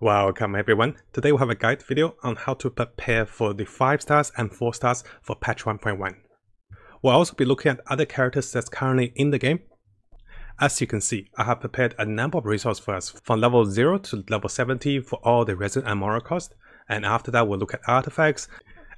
Welcome everyone. Today we have a guide video on how to prepare for the 5 stars and 4 stars for patch 1.1. We'll also be looking at other characters that's currently in the game. As you can see, I have prepared a number of resources for us from level 0 to level 70 for all the resin and Mora cost. And after that we'll look at artifacts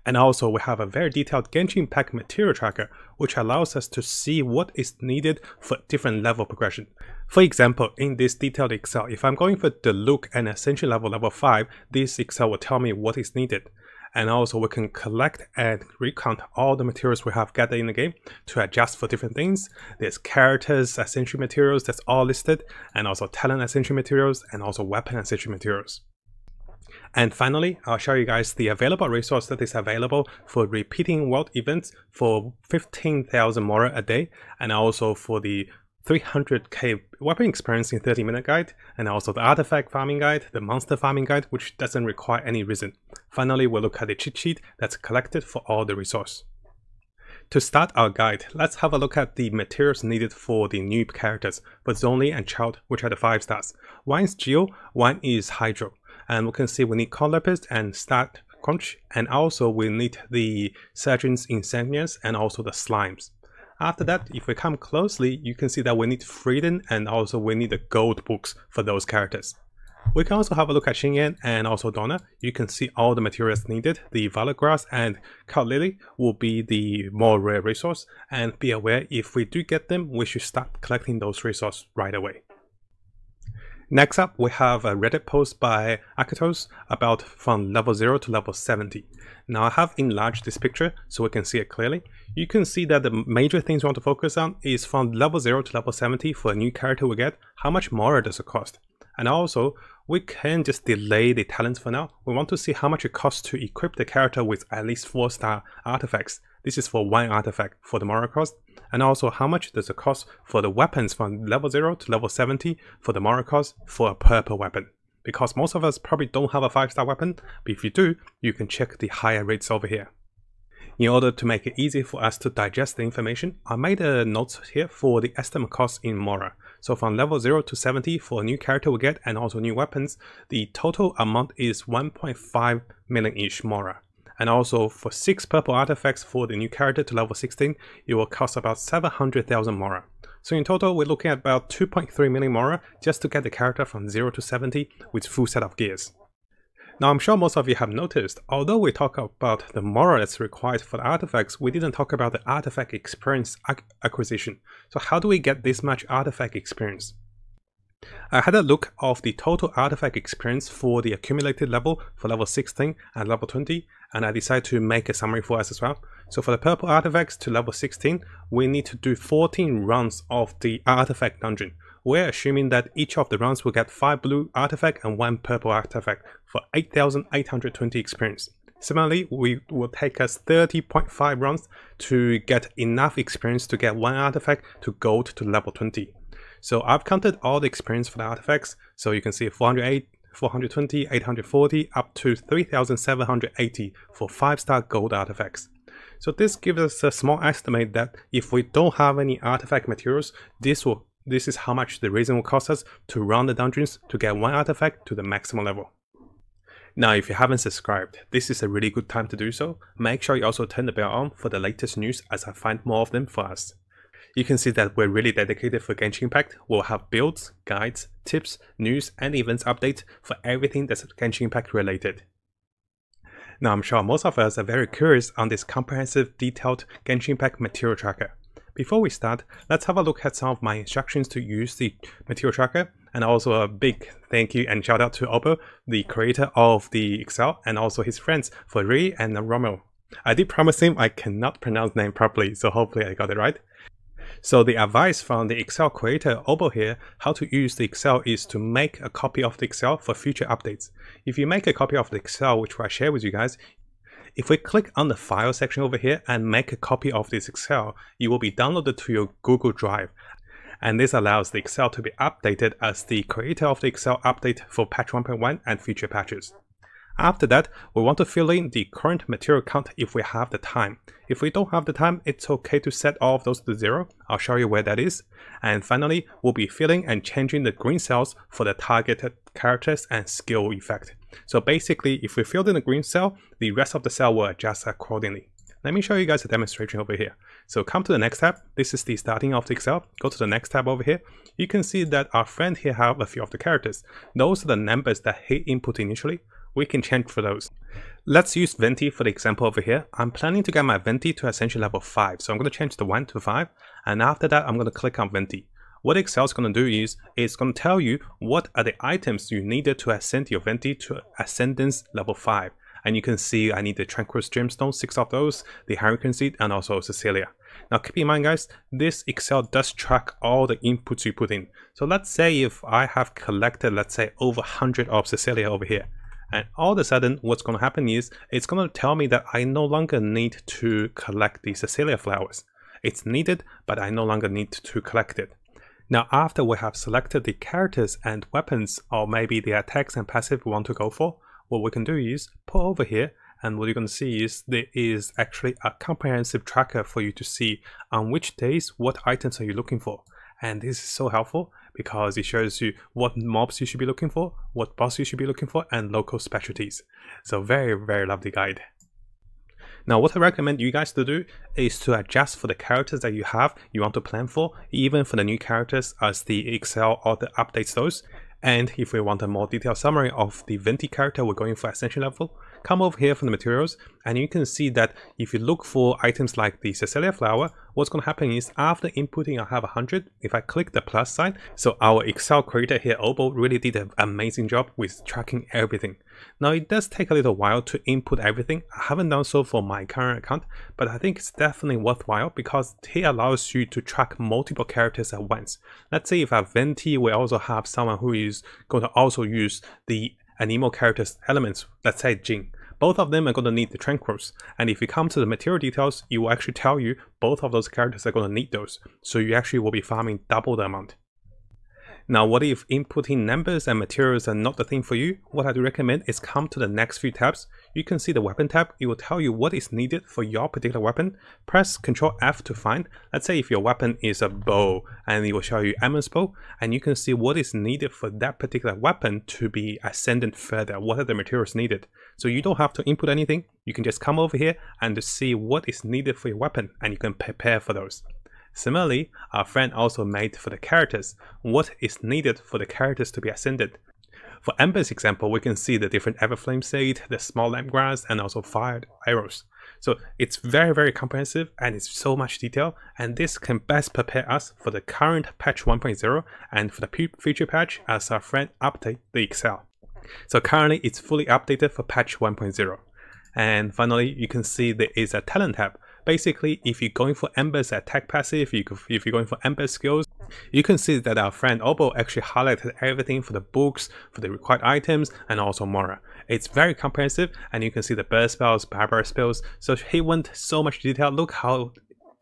and also we have a very detailed Genshin Impact material tracker, which allows us to see what is needed for different level progression. For example, in this detailed Excel, if I'm going for the look and ascension level level 5, this Excel will tell me what is needed. And also we can collect and recount all the materials we have gathered in the game to adjust for different things. There's characters, ascension materials, that's all listed, and also talent ascension materials, and also weapon ascension materials. And finally, I'll show you guys the available resource that is available for repeating world events for 15,000 Mora a day, and also for the 300k weapon experience in 30 minute guide, and also the artifact farming guide, the monster farming guide, which doesn't require any resin. Finally, we'll look at the cheat sheet that's collected for all the resource. To start our guide, let's have a look at the materials needed for the new characters, for Zhongli and Childe, which are the 5 stars. One is Geo, one is Hydro and we can see we need Cor Lapis and Start Crunch, and also we need the Sergeant's Insignias and also the Slimes. After that, if we come closely, you can see that we need Freedom and also we need the gold books for those characters. We can also have a look at Xinyan and also Diona. You can see all the materials needed. The Violet Grass and Cloud Lily will be the more rare resource. And be aware, if we do get them, we should start collecting those resources right away. Next up, we have a Reddit post by Arcetos about from level 0 to level 70. Now I have enlarged this picture so we can see it clearly. You can see that the major things we want to focus on is from level 0 to level 70 for a new character we get, how much more does it cost? And also, we can just delay the talents for now. We want to see how much it costs to equip the character with at least 4 star artifacts. This is for one artifact for the Mora cost and also how much does it cost for the weapons from level 0 to level 70 for the Mora cost for a purple weapon. Because most of us probably don't have a 5 star weapon, but if you do, you can check the higher rates over here. In order to make it easy for us to digest the information, I made a note here for the estimate cost in Mora. So from level 0 to 70 for a new character we get and also new weapons, the total amount is 1.5 million each Mora. And also for 6 purple artifacts for the new character to level 16, it will cost about 700,000 Mora. So in total, we're looking at about 2.3 million Mora just to get the character from 0 to 70 with full set of gears. Now I'm sure most of you have noticed, although we talk about the Mora that's required for the artifacts, we didn't talk about the artifact experience acquisition. So how do we get this much artifact experience? I had a look of the total artifact experience for the accumulated level for level 16 and level 20 and I decided to make a summary for us as well. So for the purple artifacts to level 16, we need to do 14 runs of the artifact dungeon. We're assuming that each of the runs will get 5 blue artifact and 1 purple artifact for 8820 experience. Similarly, we will take us 30.5 runs to get enough experience to get 1 artifact to gold to level 20. So I've counted all the experience for the artifacts. So you can see 408, 420, 840, up to 3780 for 5 star gold artifacts. So this gives us a small estimate that if we don't have any artifact materials, this will this is how much the resin will cost us to run the dungeons to get one artifact to the maximum level. Now, if you haven't subscribed, this is a really good time to do so. Make sure you also turn the bell on for the latest news as I find more of them for us you can see that we're really dedicated for Genshin Impact. We'll have builds, guides, tips, news, and events updates for everything that's Genshin Impact related. Now I'm sure most of us are very curious on this comprehensive, detailed Genshin Impact material tracker. Before we start, let's have a look at some of my instructions to use the material tracker and also a big thank you and shout out to Obo, the creator of the Excel and also his friends for Ri and Romeo. I did promise him I cannot pronounce name properly, so hopefully I got it right. So the advice from the Excel creator Obo here, how to use the Excel is to make a copy of the Excel for future updates. If you make a copy of the Excel, which I share with you guys, if we click on the file section over here and make a copy of this Excel, it will be downloaded to your Google Drive. And this allows the Excel to be updated as the creator of the Excel update for patch 1.1 and future patches. After that, we want to fill in the current material count if we have the time. If we don't have the time, it's okay to set all of those to zero. I'll show you where that is. And finally, we'll be filling and changing the green cells for the targeted characters and skill effect. So basically, if we filled in the green cell, the rest of the cell will adjust accordingly. Let me show you guys a demonstration over here. So come to the next tab. This is the starting of the Excel. Go to the next tab over here. You can see that our friend here have a few of the characters. Those are the numbers that he input initially we can change for those. Let's use Venti for the example over here. I'm planning to get my Venti to Ascension level 5, so I'm going to change the 1 to 5, and after that I'm going to click on Venti. What Excel is going to do is, it's going to tell you what are the items you needed to ascend your Venti to Ascendance level 5. And you can see I need the Tranquil Gemstone, 6 of those, the Hurricane Seed, and also Cecilia. Now keep in mind guys, this Excel does track all the inputs you put in. So let's say if I have collected, let's say over 100 of Cecilia over here and all of a sudden what's going to happen is it's going to tell me that I no longer need to collect the Cecilia flowers. It's needed, but I no longer need to collect it. Now after we have selected the characters and weapons or maybe the attacks and passive we want to go for, what we can do is pull over here and what you're going to see is there is actually a comprehensive tracker for you to see on which days what items are you looking for and this is so helpful because it shows you what mobs you should be looking for, what boss you should be looking for, and local specialties. So very, very lovely guide. Now what I recommend you guys to do is to adjust for the characters that you have, you want to plan for, even for the new characters as the Excel the updates those. And if we want a more detailed summary of the Venti character we're going for Ascension level, come over here from the materials and you can see that if you look for items like the Cecilia flower, what's going to happen is after inputting I have 100, if I click the plus sign, so our Excel creator here, Obo, really did an amazing job with tracking everything. Now it does take a little while to input everything. I haven't done so for my current account, but I think it's definitely worthwhile because it allows you to track multiple characters at once. Let's say if I have Venti, we also have someone who is going to also use the Anemo characters elements, let's say Jean. Both of them are going to need the Tranquils, and if you come to the material details, it will actually tell you both of those characters are going to need those, so you actually will be farming double the amount. Now, what if inputting numbers and materials are not the thing for you? What I do recommend is come to the next few tabs. You can see the weapon tab. It will tell you what is needed for your particular weapon. Press Ctrl F to find. Let's say if your weapon is a bow and it will show you Amos' bow and you can see what is needed for that particular weapon to be ascendant further. What are the materials needed? So you don't have to input anything. You can just come over here and see what is needed for your weapon and you can prepare for those. Similarly, our friend also made for the characters what is needed for the characters to be ascended. For Amber's example, we can see the different Everflame seed, the small lamp grass, and also fired arrows. So it's very, very comprehensive and it's so much detail, and this can best prepare us for the current patch 1.0 and for the future patch as our friend update the Excel. So currently it's fully updated for patch 1.0. And finally, you can see there is a talent tab Basically, if you're going for Amber's attack passive, if you're going for Amber's skills, you can see that our friend Obo actually highlighted everything for the books, for the required items, and also Mora. It's very comprehensive, and you can see the burst spells, barbar spells, so he went so much detail. Look how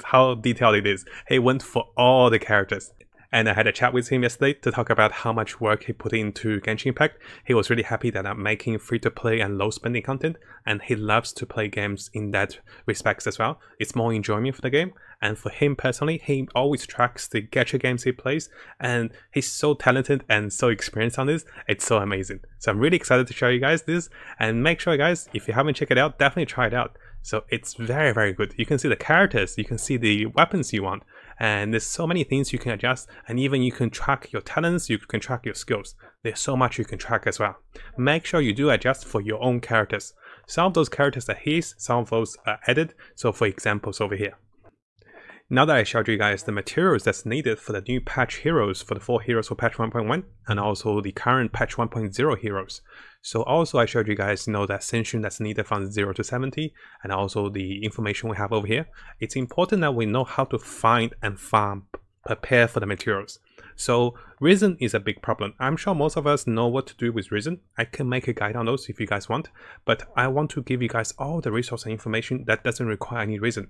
how detailed it is. He went for all the characters and I had a chat with him yesterday to talk about how much work he put into Genshin Impact. He was really happy that I'm making free-to-play and low-spending content, and he loves to play games in that respects as well. It's more enjoyment for the game, and for him personally, he always tracks the gacha games he plays, and he's so talented and so experienced on this. It's so amazing. So I'm really excited to show you guys this, and make sure guys, if you haven't checked it out, definitely try it out. So it's very, very good. You can see the characters, you can see the weapons you want, and there's so many things you can adjust, and even you can track your talents, you can track your skills. There's so much you can track as well. Make sure you do adjust for your own characters. Some of those characters are his, some of those are added, so for examples over here. Now that I showed you guys the materials that's needed for the new patch heroes for the 4 heroes for patch 1.1 and also the current patch 1.0 heroes. So also I showed you guys know the ascension that's needed from 0 to 70 and also the information we have over here. It's important that we know how to find and farm, prepare for the materials. So Resin is a big problem. I'm sure most of us know what to do with Resin. I can make a guide on those if you guys want, but I want to give you guys all the resource and information that doesn't require any resin.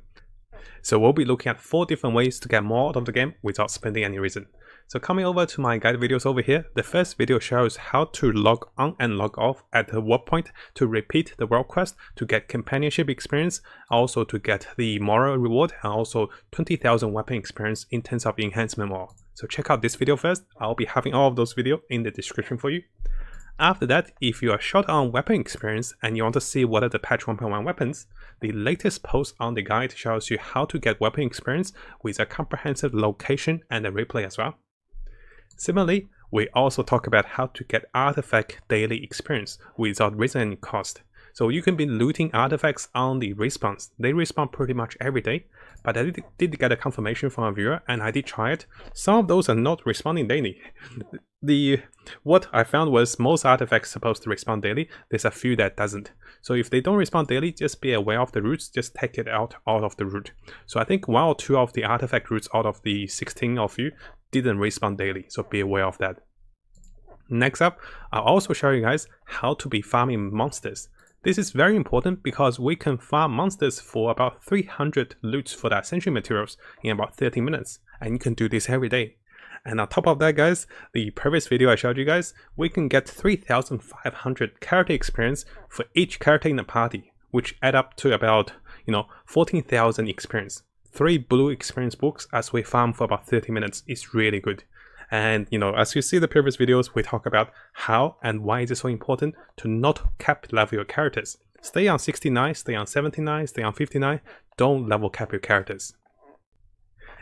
So we'll be looking at four different ways to get more out of the game without spending any resin. So coming over to my guide videos over here, the first video shows how to log on and log off at the warp point to repeat the world quest to get companionship experience, also to get the Mora reward and also 20,000 weapon experience in terms of enhancement more. So check out this video first, I'll be having all of those videos in the description for you. After that, if you are short on weapon experience and you want to see what are the patch 1.1 weapons, the latest post on the guide shows you how to get weapon experience with a comprehensive location and a replay as well. Similarly, we also talk about how to get artifact daily experience without resin cost. So you can be looting artifacts on the respawns. They respawn pretty much every day, but I did, did, get a confirmation from a viewer and I did try it. Some of those are not responding daily. The What I found was most artifacts supposed to respawn daily, there's a few that doesn't. So if they don't respawn daily, just be aware of the roots. just take it out, out of the root. So I think one or two of the artifact roots out of the 16 of you didn't respawn daily, so be aware of that. Next up, I'll also show you guys how to be farming monsters. This is very important because we can farm monsters for about 300 loots for the ascension materials in about 30 minutes, and you can do this every day. And on top of that guys, the previous video I showed you guys, we can get 3500 character experience for each character in the party, which add up to about, you know, 14,000 experience. Three blue experience books as we farm for about 30 minutes is really good. And you know, as you see the previous videos, we talk about how and why is it so important to not cap level your characters. Stay on 69, stay on 79, stay on 59, don't level cap your characters.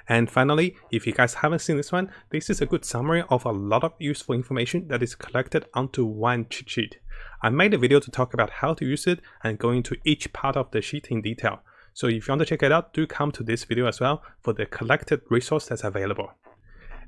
And finally, if you guys haven't seen this one, this is a good summary of a lot of useful information that is collected onto one cheat sheet. I made a video to talk about how to use it and go into each part of the sheet in detail. So if you want to check it out, do come to this video as well for the collected resource that's available.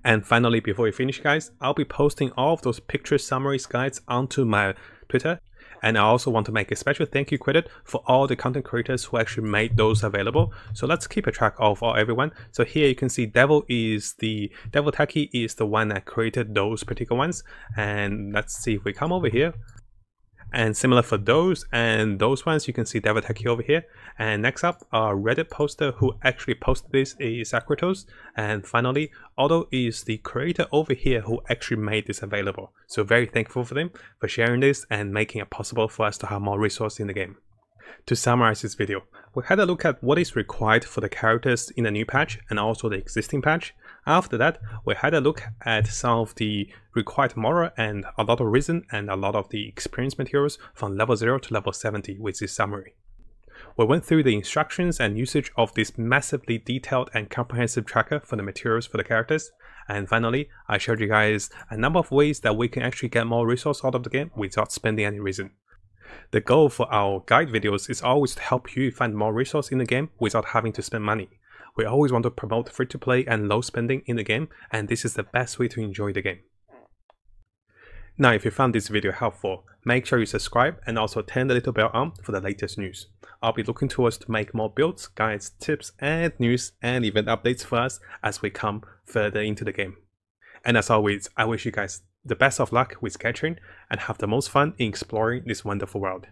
And finally, before we finish guys, I'll be posting all of those picture summaries guides onto my Twitter. And I also want to make a special thank you credit for all the content creators who actually made those available. So let's keep a track of all everyone. So here you can see Devil is the DevilTakoyaki is the one that created those particular ones. And let's see if we come over here. And similar for those and those ones, you can see DevilTakoyaki over here. And next up, our Reddit poster who actually posted this is Arcetos. And finally, Otto is the creator over here who actually made this available. So very thankful for them for sharing this and making it possible for us to have more resources in the game. To summarize this video, we had a look at what is required for the characters in the new patch and also the existing patch. After that, we had a look at some of the required Mora and a lot of resin and a lot of the experience materials from level 0 to level 70 with this summary. We went through the instructions and usage of this massively detailed and comprehensive tracker for the materials for the characters. And finally, I showed you guys a number of ways that we can actually get more resource out of the game without spending any resin. The goal for our guide videos is always to help you find more resource in the game without having to spend money. We always want to promote free to play and low spending in the game, and this is the best way to enjoy the game. Now, if you found this video helpful, make sure you subscribe and also turn the little bell on for the latest news. I'll be looking towards to make more builds, guides, tips, and news and event updates for us as we come further into the game. And as always, I wish you guys the best of luck with capturing and have the most fun in exploring this wonderful world.